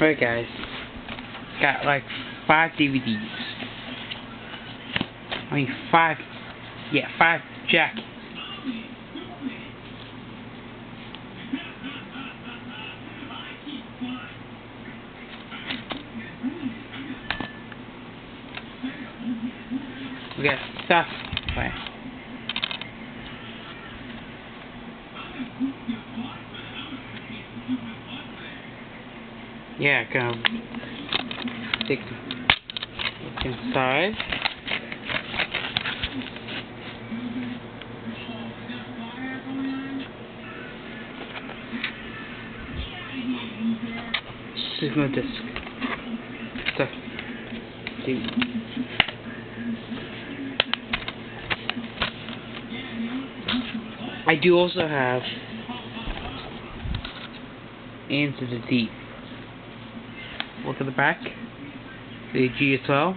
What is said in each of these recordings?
Alright guys, got like five DVDs. I mean five, yeah, five jackets. We got stuff. Wait. Yeah, come take look inside. Sigma disk. Stuff. Dude. I do also have Into the Deep. Look at the back. The G as well.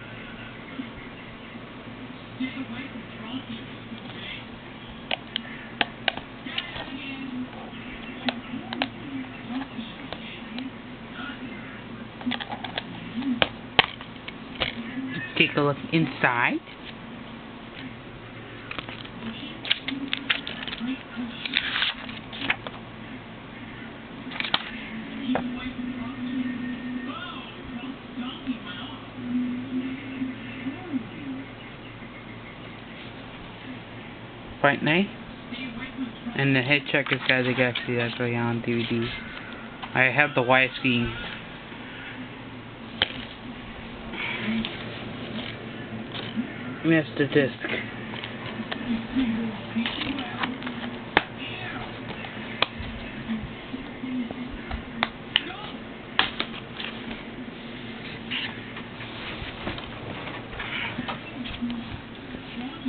Take a look inside. Quite nice. And the head Hitchhiker's Guide to the Galaxy that's right on DVD. I have the widescreen. Master Disc.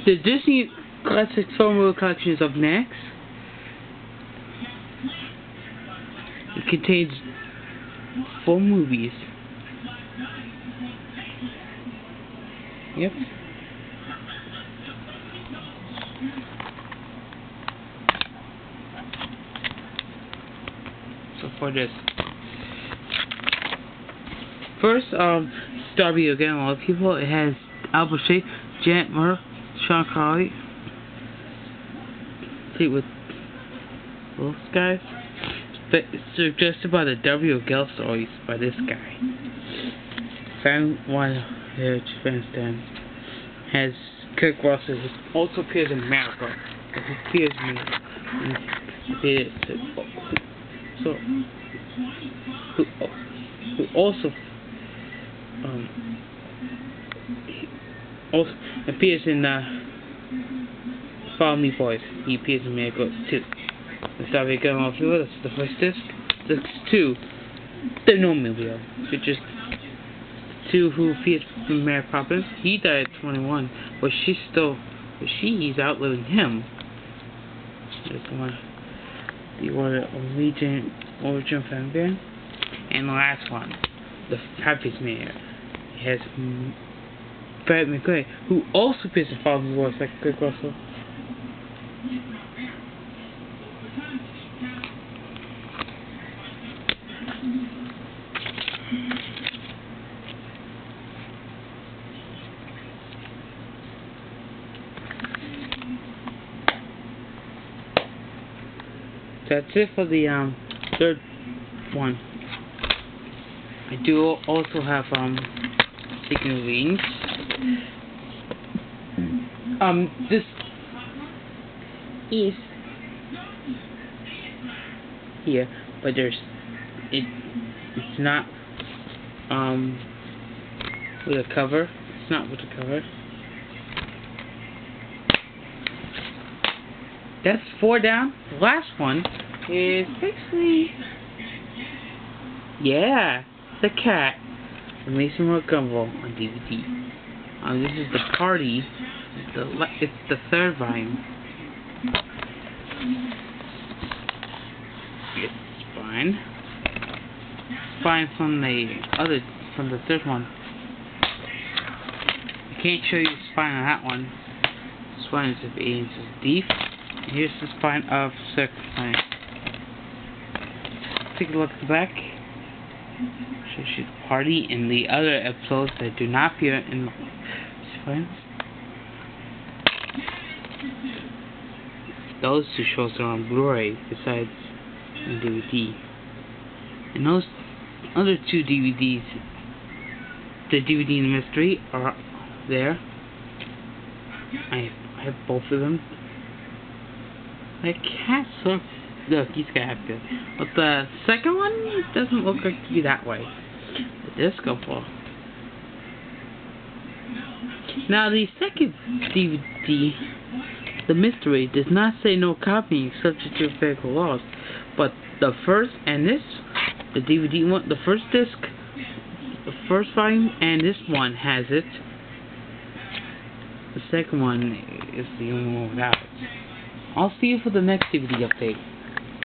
The Disney Classic Roll Collection is up next. It contains four movies. Yep. So for this. First, um, Starby again, a lot of people. It has Albert Sharpe, Janet Munro, Sean Connery. See with guys. But suggested by the W. Gale stories by this guy. Fan one Hedge Fan has Kurt Russell who also appears in America. Appears in appears so who, who also um also appears in uh Me Boys. He appears in America too. Let's start again off here. That's the first disc. Disc two. The normal video. Which is two who appeared from Mary Poppins. He died at 21, but she's still, but she's outliving him. There's one, the order of Legion Origin Fanfare. And the last one, the Happiest Mayor. He has Brad McRae, who also in Follow Me Boys like Kurt Russell. That's it for the um third one. I do also have um chicken wings. Um this is here, but there's it it's not um with a cover. It's not with a cover. That's four down. Last one is basically yeah, the cat. The Mason Gumball on DVD. Um, this is the party. It's the it's the third volume. It's fine. Fine from the other from the third one. I can't show you the spine on that one. This one is of inches deep. Here's the spine of uh, circle spine. Take a look at the back. Shows you the party and the other episodes that do not appear in sequence. Those two shows are on Blu-ray besides DVD. And those other two DVDs, the DVD and mystery, are there. I have both of them. That cat sucks. Look, he's got have good. But the second one doesn't look like to be that way. The disco ball. Now the second DVD, The Mystery, does not say no copying subject to federal laws. But the first and this, the DVD one, the first disc, the first volume, and this one has it. The second one is the only one without it. I'll see you for the next DVD update.